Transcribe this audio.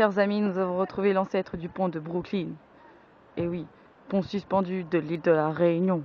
Chers amis, nous avons retrouvé l'ancêtre du pont de Brooklyn. Et oui, pont suspendu de l'île de la Réunion.